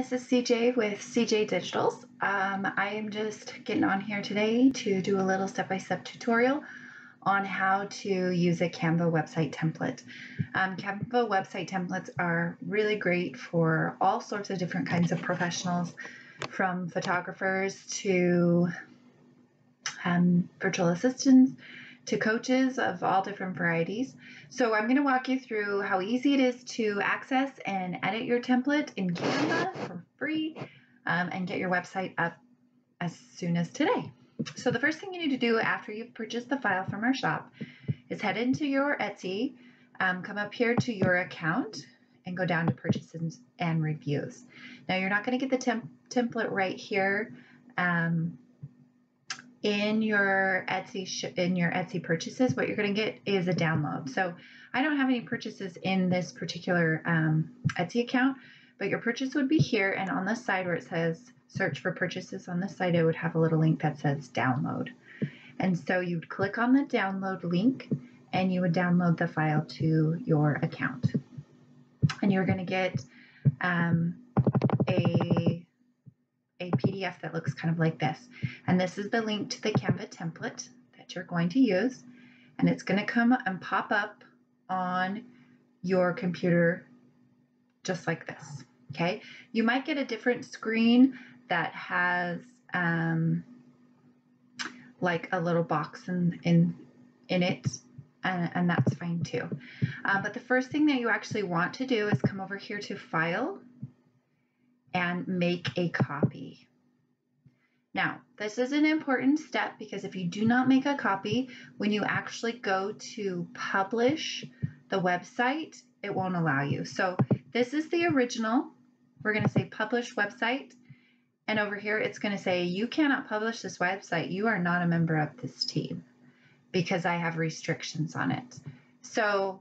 this is CJ with CJ Digitals. Um, I am just getting on here today to do a little step-by-step tutorial on how to use a Canva website template. Um, Canva website templates are really great for all sorts of different kinds of professionals, from photographers to um, virtual assistants to coaches of all different varieties. So I'm going to walk you through how easy it is to access and edit your template in Canva for free um, and get your website up as soon as today. So the first thing you need to do after you've purchased the file from our shop is head into your Etsy, um, come up here to your account and go down to purchases and reviews. Now you're not going to get the temp template right here. Um, in your Etsy in your Etsy purchases, what you're going to get is a download. So I don't have any purchases in this particular um, Etsy account, but your purchase would be here, and on the side where it says search for purchases on the site, it would have a little link that says download. And so you'd click on the download link, and you would download the file to your account, and you're going to get um, a a PDF that looks kind of like this. And this is the link to the Canva template that you're going to use. And it's going to come and pop up on your computer just like this. Okay. You might get a different screen that has um, like a little box in, in, in it. And, and that's fine too. Uh, but the first thing that you actually want to do is come over here to File and make a copy. Now, this is an important step because if you do not make a copy, when you actually go to publish the website, it won't allow you. So this is the original. We're going to say publish website. And over here, it's going to say, you cannot publish this website. You are not a member of this team because I have restrictions on it. So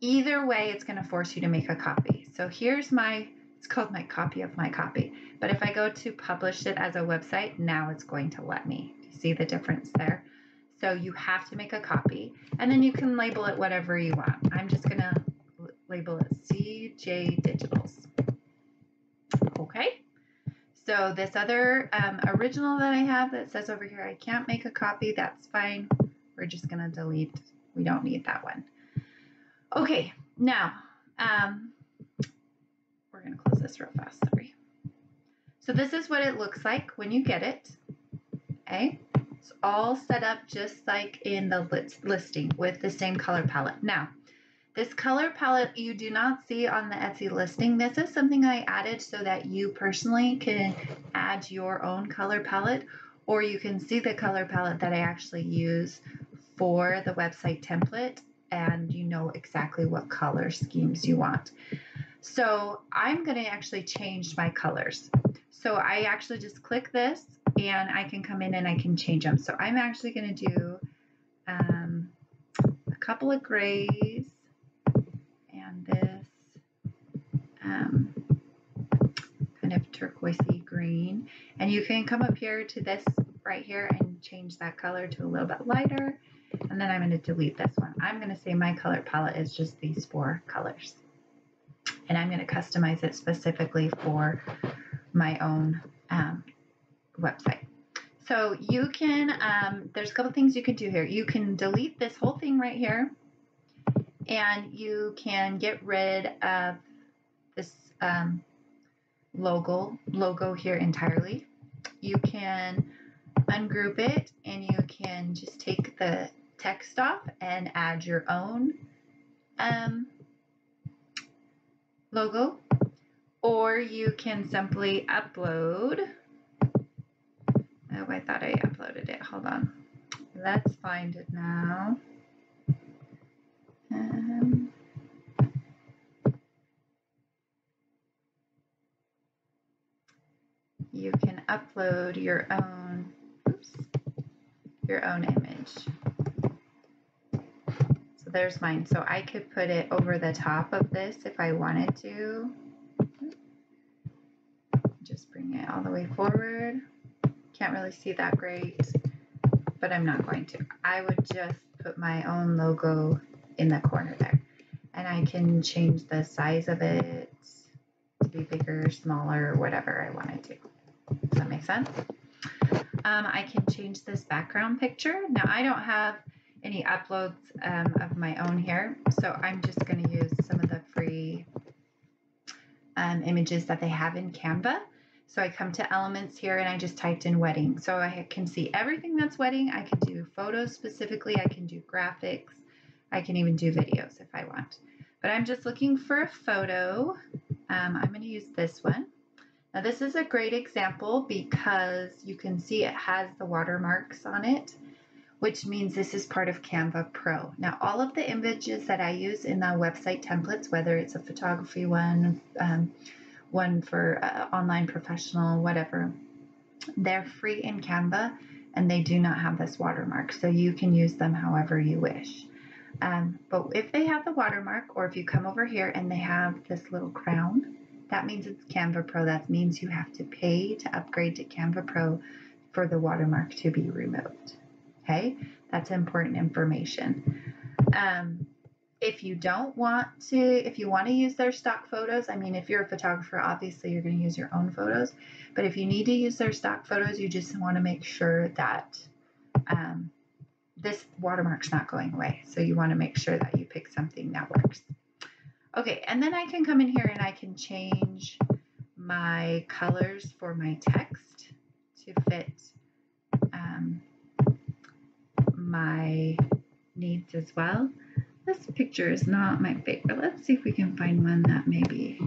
either way, it's going to force you to make a copy. So here's my it's called my copy of my copy. But if I go to publish it as a website, now it's going to let me. You see the difference there? So you have to make a copy and then you can label it whatever you want. I'm just going to label it CJ Digitals. Okay. So this other um, original that I have that says over here, I can't make a copy, that's fine. We're just going to delete. We don't need that one. Okay. Now, um, we're going to close this real fast, sorry. So this is what it looks like when you get it. Okay, it's all set up just like in the listing with the same color palette. Now, this color palette you do not see on the Etsy listing. This is something I added so that you personally can add your own color palette or you can see the color palette that I actually use for the website template and you know exactly what color schemes you want. So I'm going to actually change my colors. So I actually just click this and I can come in and I can change them. So I'm actually going to do um, a couple of grays and this um, kind of turquoisey green. And you can come up here to this right here and change that color to a little bit lighter. And then I'm going to delete this one. I'm going to say my color palette is just these four colors and I'm going to customize it specifically for my own um, website. So you can, um, there's a couple things you can do here. You can delete this whole thing right here and you can get rid of this um, logo, logo here entirely. You can ungroup it and you can just take the text off and add your own um, logo, or you can simply upload. Oh, I thought I uploaded it. Hold on. Let's find it now. Um, you can upload your own, oops, your own image there's mine. So I could put it over the top of this if I wanted to. Just bring it all the way forward. Can't really see that great, but I'm not going to. I would just put my own logo in the corner there. And I can change the size of it to be bigger, smaller, whatever I want to. Does that make sense? Um, I can change this background picture. Now I don't have any uploads um, of my own here, so I'm just going to use some of the free um, images that they have in Canva. So I come to elements here and I just typed in wedding. So I can see everything that's wedding. I can do photos specifically. I can do graphics. I can even do videos if I want. But I'm just looking for a photo. Um, I'm going to use this one. Now this is a great example because you can see it has the watermarks on it, which means this is part of Canva Pro. Now all of the images that I use in the website templates, whether it's a photography one, um, one for uh, online professional, whatever, they're free in Canva and they do not have this watermark. So you can use them however you wish. Um, but if they have the watermark or if you come over here and they have this little crown, that means it's Canva Pro. That means you have to pay to upgrade to Canva Pro for the watermark to be removed. Okay, that's important information. Um, if you don't want to, if you want to use their stock photos, I mean, if you're a photographer, obviously you're going to use your own photos. But if you need to use their stock photos, you just want to make sure that um, this watermark's not going away. So you want to make sure that you pick something that works. Okay, and then I can come in here and I can change my colors for my text to fit um, my needs as well. This picture is not my favorite. Let's see if we can find one that maybe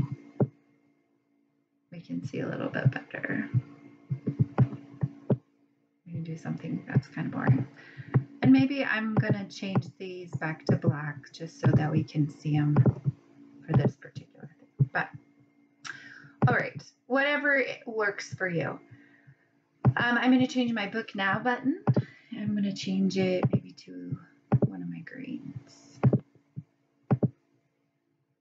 we can see a little bit better. We can do something that's kind of boring. And maybe I'm going to change these back to black just so that we can see them for this particular thing. But all right, whatever works for you. Um, I'm going to change my book now button. I'm going to change it maybe to one of my greens.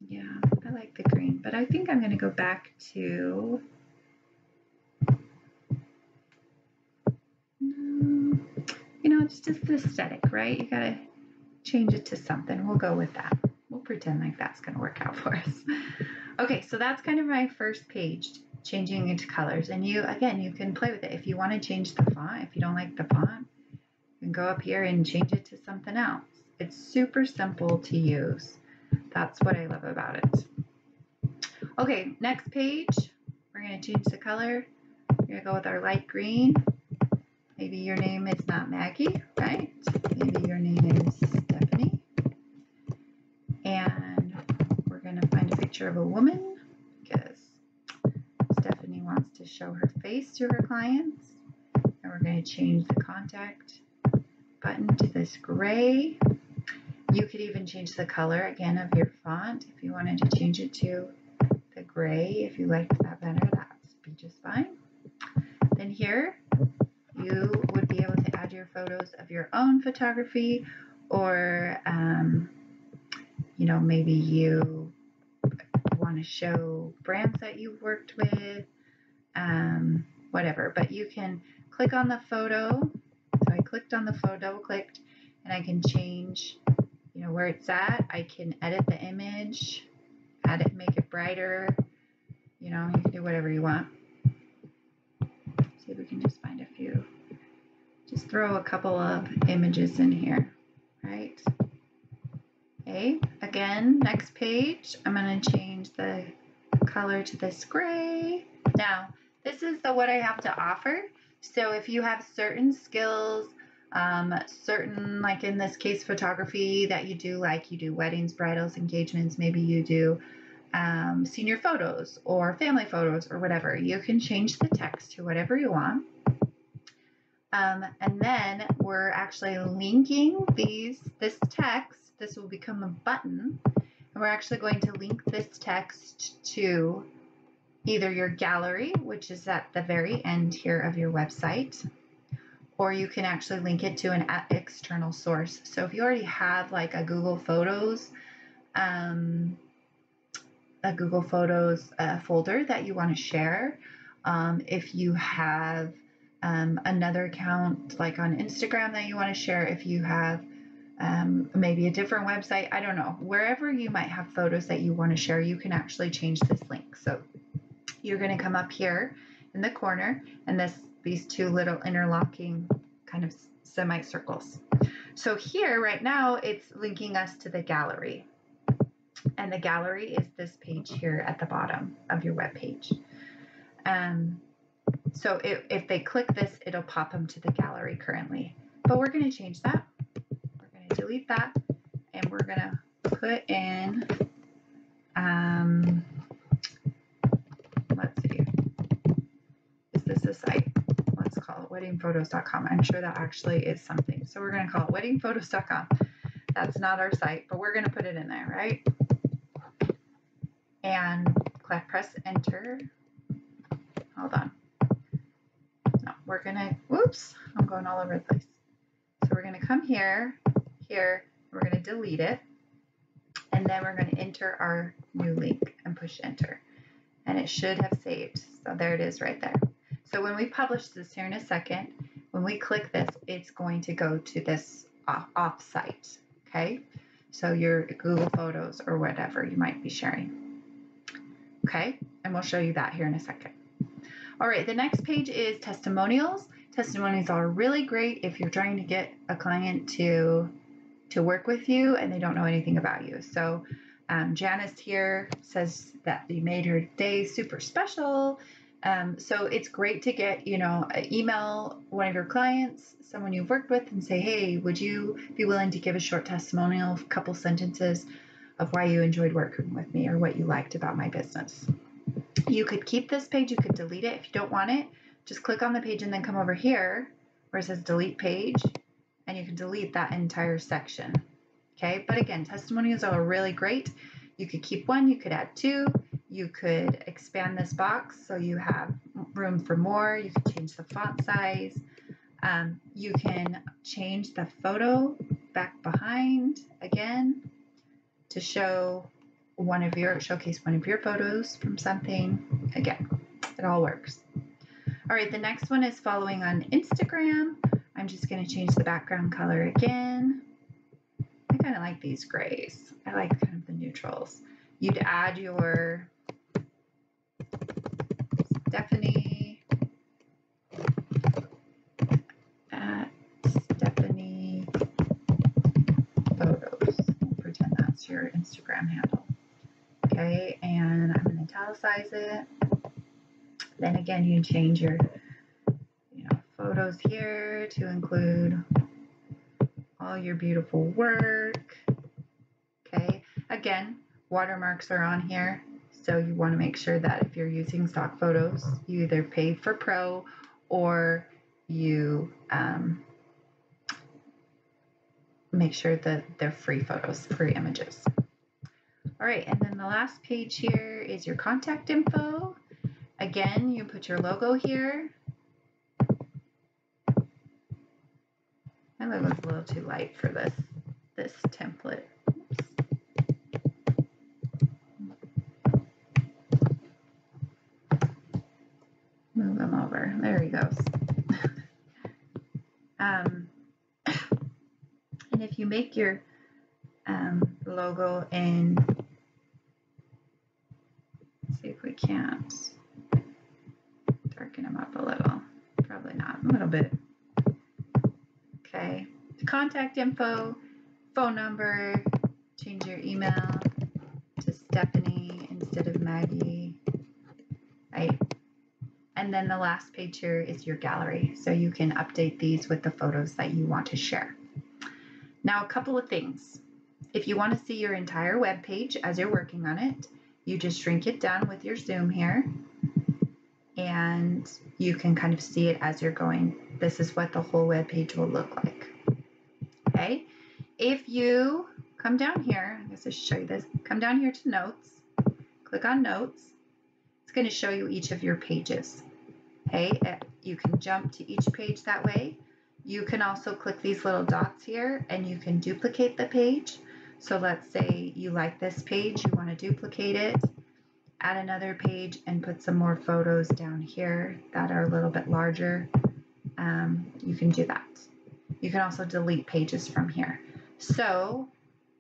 Yeah, I like the green, but I think I'm going to go back to. Mm, you know, it's just the aesthetic, right? You got to change it to something. We'll go with that we'll pretend like that's going to work out for us. Okay, so that's kind of my first page, changing into colors. And you, again, you can play with it. If you want to change the font, if you don't like the font, can go up here and change it to something else. It's super simple to use. That's what I love about it. Okay, next page, we're to change the color. We're to go with our light green. Maybe your name is not Maggie, right? Maybe your name is Stephanie. and we're to find a picture of a woman because Stephanie wants to show her face to her clients. And we're to change the contact button to this gray. You could even change the color again of your font if you wanted to change it to the gray. If you liked that better, that'd be just fine. Then here, you would be able to add your photos of your own photography or um, you know, maybe you want to show brands that you've worked with, um, whatever. But you can click on the photo. Clicked on the flow, double clicked, and I can change, you know, where it's at. I can edit the image, add it, make it brighter. You know, you can do whatever you want. See if we can just find a few. Just throw a couple of images in here, right? Okay, again, next page, I'm going to change the color to this gray. Now, this is the what I have to offer. So if you have certain skills, um, certain, like in this case, photography that you do, like you do weddings, bridals, engagements, maybe you do um, senior photos or family photos or whatever, you can change the text to whatever you want. Um, and then we're actually linking these this text this will become a button. And we're actually going to link this text to either your gallery, which is at the very end here of your website, or you can actually link it to an external source. So if you already have like a Google Photos, um, a Google Photos uh, folder that you want to share, um, if you have um, another account like on Instagram that you want to share, if you have um, maybe a different website. I don't know. Wherever you might have photos that you want to share, you can actually change this link. So you're going to come up here in the corner and this these two little interlocking kind of semicircles. So here right now it's linking us to the gallery. And the gallery is this page here at the bottom of your web page. Um, so if, if they click this, it'll pop them to the gallery currently. But we're going to change that. We're going to delete that and we're going to put in, um, let's see, is this a site? Weddingphotos.com. I'm sure that actually is something. So we're going to call it weddingphotos.com. That's not our site, but we're going to put it in there, right? And press enter. Hold on. No, we're going to, whoops, I'm going all over the place. So we're going to come here, here, we're going to delete it and then we're going to enter our new link and push enter. And it should have saved. So there it is right there. So when we publish this here in a second, when we click this, it's going to go to this off, site. Okay. So your Google Photos or whatever you might be sharing. Okay. And we'll show you that here in a second. All right. The next page is testimonials. Testimonials are really great if you're trying to get a client to to work with you and they don't know anything about you. So um, Janice here says that you made her day super special. Um, so it's great to get, you know, email one of your clients, someone you've worked with, and say, hey, would you be willing to give a short testimonial, a couple sentences of why you enjoyed working with me or what you liked about my business? You could keep this page, you could delete it. If you don't want it, just click on the page and then come over here where it says delete page and you can delete that entire section. Okay, but again, testimonials are really great. You could keep one, you could add two, you could expand this box so you have room for more, you can change the font size, um, you can change the photo back behind again to show one of your, showcase one of your photos from something. Again, it all works. All right, the next one is following on Instagram. I'm just going to change the background color again. I kind of like these grays. I like kind of the neutrals. You'd add your Stephanie at Stephanie Photos. pretend that's your Instagram handle. Okay, and I'm going to italicize it. Then again, you change your photos here to include all your beautiful work. Okay, again, watermarks are on here. So you want to make sure that if you're using stock photos, you either pay for pro or you um, make sure that they're free photos, free images. All right, and then the last page here is your contact info. Again, you put your logo here, My logo's a little too light for this, this template. There he goes. um, and if you make your um, logo in, see if we can't darken him up a little. Probably not. A little bit Okay. Contact info, phone number, change your email to Stephanie instead of Maggie. And then the last page here is your gallery. So you can update these with the photos that you want to share. Now, a couple of things. If you want to see your entire web page as you're working on it, you just shrink it down with your zoom here and you can kind of see it as you're going. This is what the whole web page will look like. Okay, if you come down here, I guess I should show you this. Come down here to notes, click on notes. It's going to show you each of your pages. Okay, uh, you can jump to each page that way. You can also click these little dots here and you can duplicate the page. So let's say you like this page, you want to duplicate it add another page and put some more photos down here that are a little bit larger, um, you can do that. You can also delete pages from here. So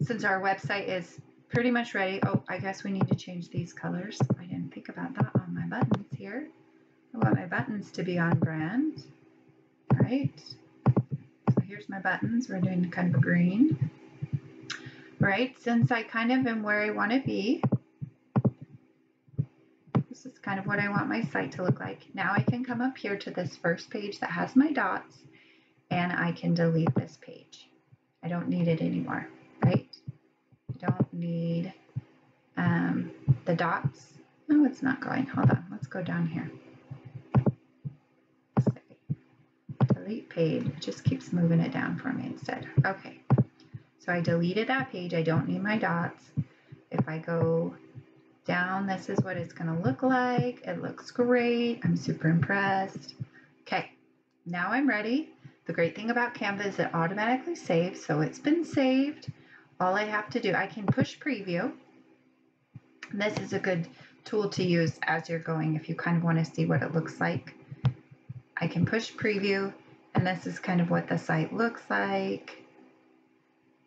since our website is pretty much ready, oh, I guess we need to change these colors. I didn't think about that on my buttons here. I want my buttons to be on brand, right? So here's my buttons. We're doing kind of green, right? Since I kind of am where I want to be, this is kind of what I want my site to look like. Now I can come up here to this first page that has my dots and I can delete this page. I don't need it anymore, right? I don't need um, the dots. No, it's not going. Hold on. Let's go down here. Delete page. It just keeps moving it down for me instead. Okay. So I deleted that page. I don't need my dots. If I go down, this is what it's going to look like. It looks great. I'm super impressed. Okay. Now I'm ready. The great thing about Canva is it automatically saves. So it's been saved. All I have to do, I can push preview. This is a good tool to use as you're going if you kind of want to see what it looks like. I can push preview and this is kind of what the site looks like.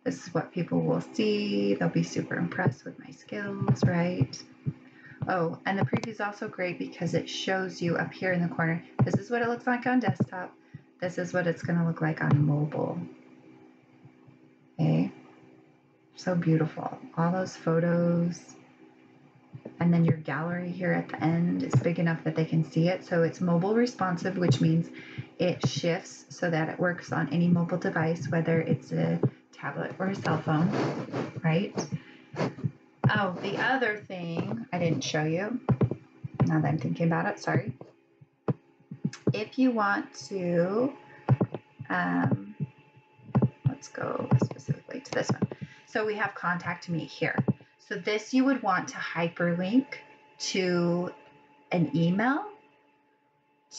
This is what people will see. They'll be super impressed with my skills, right? Oh, and the preview is also great because it shows you up here in the corner. This is what it looks like on desktop. This is what it's going to look like on mobile. Okay. So beautiful. All those photos. And then your gallery here at the end is big enough that they can see it. So it's mobile responsive, which means it shifts so that it works on any mobile device, whether it's a tablet or a cell phone, right? Oh, the other thing I didn't show you, now that I'm thinking about it, sorry. If you want to, um, let's go specifically to this one. So we have contact me here. So this you would want to hyperlink to an email,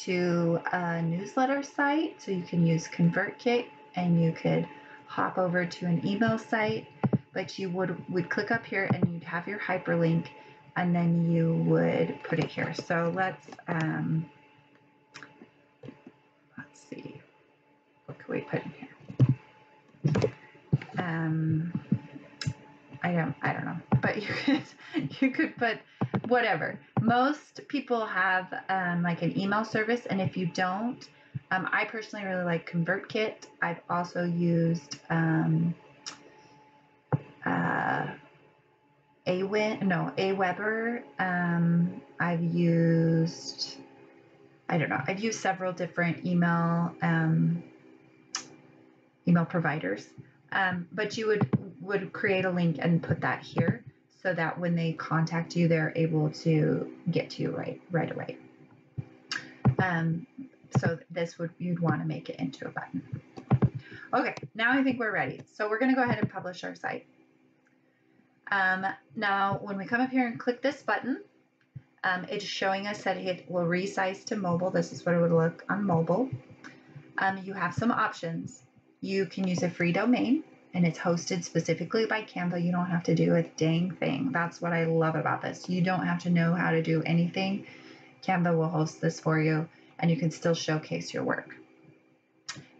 to a newsletter site. So you can use ConvertKit and you could hop over to an email site, but you would would click up here and you'd have your hyperlink and then you would put it here. So let's um, let's see, what can we put in here? Um, I don't I don't know, but you could you could put whatever. Most people have um, like an email service, and if you don't, um, I personally really like ConvertKit. I've also used um, uh, Awin, no, Aweber. Um, I've used, I don't know, I've used several different email um, email providers. Um, but you would would create a link and put that here so that when they contact you, they're able to get to you right right away. Um, so this would, you'd want to make it into a button. Okay, now I think we're ready. So we're gonna go ahead and publish our site. Um, now, when we come up here and click this button, um, it's showing us that it will resize to mobile. This is what it would look on mobile. Um, you have some options. You can use a free domain and it's hosted specifically by Canva. You don't have to do a dang thing. That's what I love about this. You don't have to know how to do anything. Canva will host this for you and you can still showcase your work.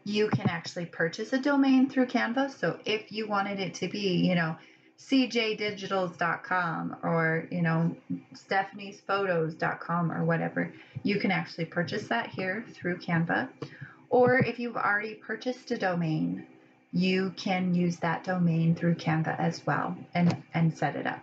You can actually purchase a domain through Canva. So if you wanted it to be, you know, cjdigitals.com or, you know, stephaniesphotos.com or whatever, you can actually purchase that here through Canva. Or if you've already purchased a domain, you can use that domain through Canva as well and, and set it up.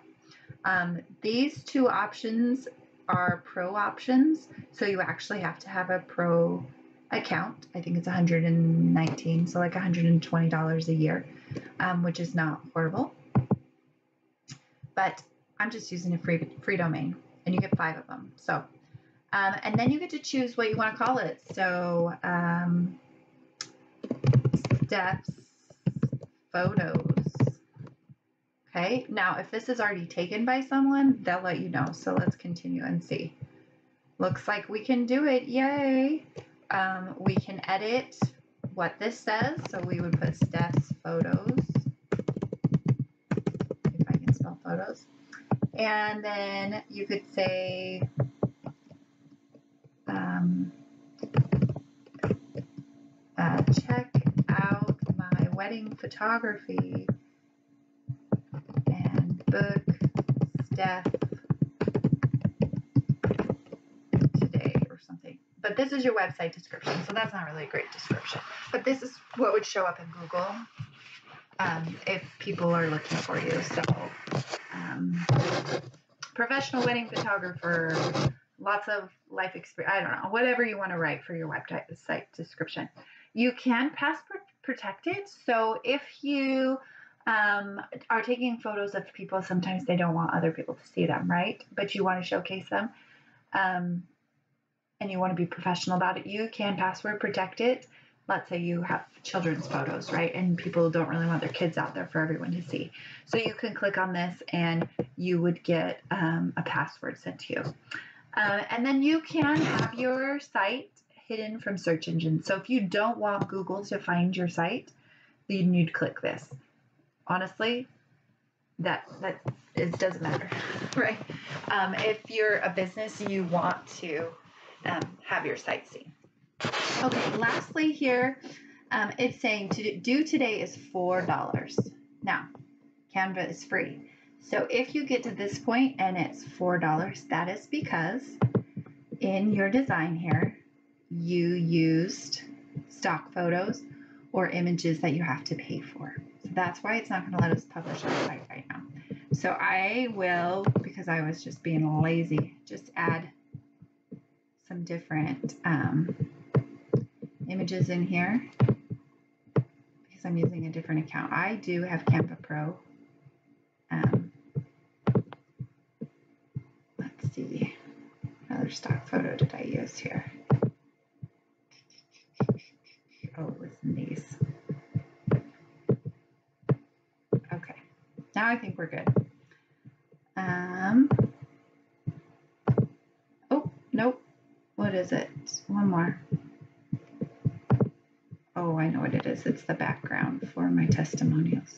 Um, these two options are pro options. So you actually have to have a pro account. I think it's 119, so like $120 a year, um, which is not horrible. But I'm just using a free free domain, and you get five of them. So, um, and then you get to choose what you want to call it. So, um, steps, photos. Okay, now if this is already taken by someone, they'll let you know. So let's continue and see. Looks like we can do it, yay. Um, we can edit what this says. So we would put Steph's photos, if I can spell photos. And then you could say, um, uh, check wedding photography and book, Steph, but this is your website description, so that's not really a great description. But this is what would show up in Google um, if people are looking for you. So, um, professional wedding photographer, lots of life experience. I don't know, whatever you want to write for your website description. You can password protect it. So if you um, are taking photos of people, sometimes they don't want other people to see them, right? But you want to showcase them. Um, and you want to be professional about it, you can password protect it. Let's say you have children's photos, right? And people don't really want their kids out there for everyone to see. So you can click on this and you would get um, a password sent to you. Uh, and then you can have your site hidden from search engines. So if you don't want Google to find your site, then you'd click this. Honestly, that that it doesn't matter, right? Um, if you're a business, you want to um, have your site seen. Okay, lastly here, um, it's saying to do today is $4. Now, Canva is free. So if you get to this point and it's $4, that is because in your design here, you used stock photos or images that you have to pay for. So that's why it's not going to let us publish our site right now. So I will, because I was just being lazy, just add some different um, images in here because I'm using a different account. I do have Canva Pro. Um, let's see, another stock photo did I use here? Oh, it was in these. Okay, now I think we're good. Um, oh, nope. What is it? One more. Oh, I know what it is. It's the background for my testimonials.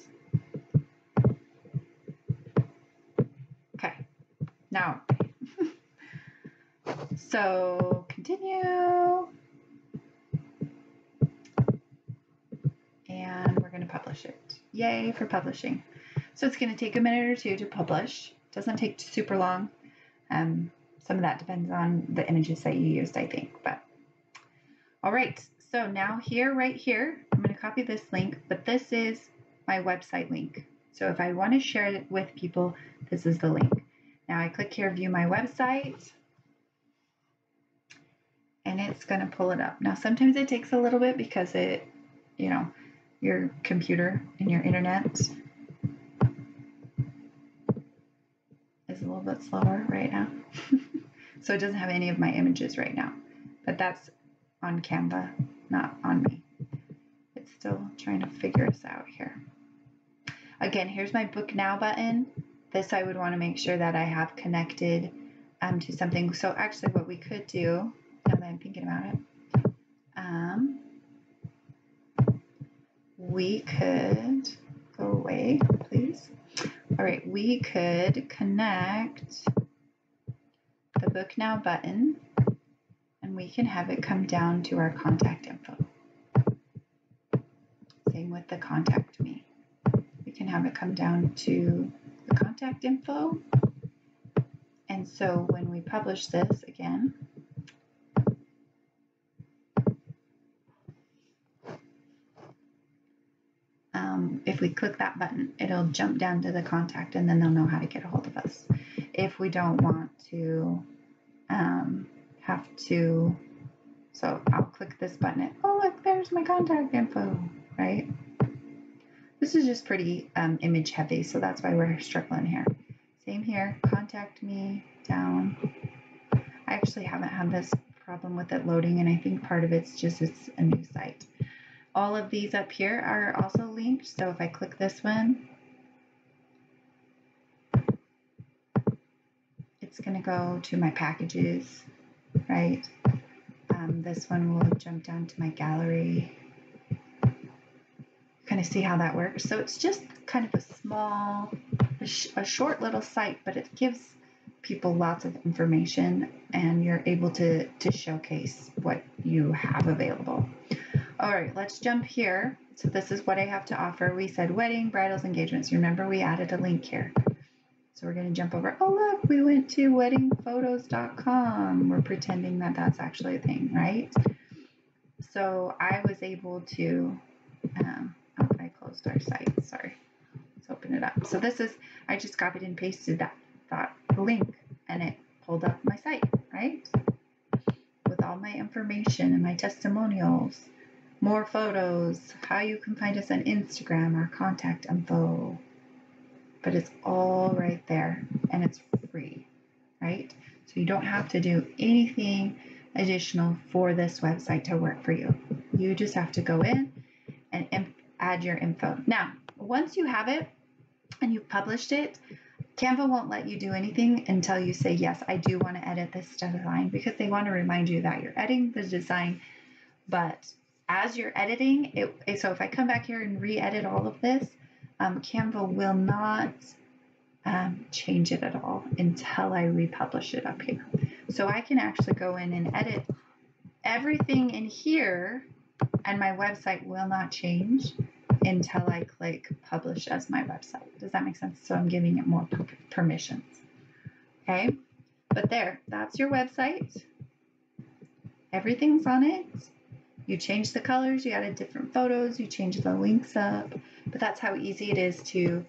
Okay, now, so continue. And we're going to publish it. Yay for publishing. So it's going to take a minute or two to publish. Doesn't take super long. Um, some of that depends on the images that you used, I think. But all right, so now here, right here, I'm going to copy this link, but this is my website link. So if I want to share it with people, this is the link. Now I click here, view my website, and it's going to pull it up. Now sometimes it takes a little bit because it, you know, your computer and your internet is a little bit slower right now. so it doesn't have any of my images right now, but that's on Canva not on me. It's still trying to figure us out here. Again, here's my book now button. This I would want to make sure that I have connected um, to something. So actually what we could do, now that I'm thinking about it, um, we could go away. All right, we could connect the book now button and we can have it come down to our contact info. Same with the contact me. We can have it come down to the contact info. And so when we publish this again, um, if we click that button, it'll jump down to the contact and then they'll know how to get a hold of us. If we don't want to um, have to, so I'll click this button. And, oh, look, there's my contact info, right? This is just pretty um, image heavy, so that's why we're struggling here. Same here, contact me down. I actually haven't had this problem with it loading, and I think part of it's just it's a new site. All of these up here are also linked, so if I click this one, it's going to go to my packages right? Um, this one will jump down to my gallery. Kind of see how that works. So it's just kind of a small, a, sh a short little site, but it gives people lots of information and you're able to, to showcase what you have available. All right, let's jump here. So this is what I have to offer. We said wedding, bridals, engagements. Remember we added a link here. So we're going to jump over. Oh, look, we went to weddingphotos.com. We're pretending that that's actually a thing, right? So I was able to, um, oh, I closed our site. Sorry. Let's open it up. So this is, I just copied and pasted that, that link and it pulled up my site, right? With all my information and my testimonials, more photos, how you can find us on Instagram, our contact info. But it's all right there and it's free, right? So you don't have to do anything additional for this website to work for you. You just have to go in and add your info. Now, once you have it and you've published it, Canva won't let you do anything until you say, Yes, I do want to edit this design because they want to remind you that you're editing the design. But as you're editing, it, so if I come back here and re edit all of this, um, Canva will not um, change it at all until I republish it up here. So I can actually go in and edit everything in here, and my website will not change until I click publish as my website. Does that make sense? So I'm giving it more permissions. Okay, but there, that's your website. Everything's on it. You change the colors, you added different photos, you change the links up, but that's how easy it is to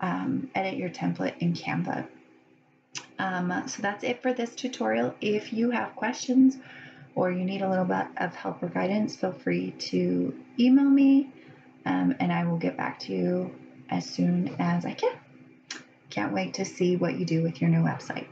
um, edit your template in Canva. Um, so that's it for this tutorial. If you have questions or you need a little bit of help or guidance, feel free to email me um, and I will get back to you as soon as I can. Can't wait to see what you do with your new website.